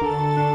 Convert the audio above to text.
Bye.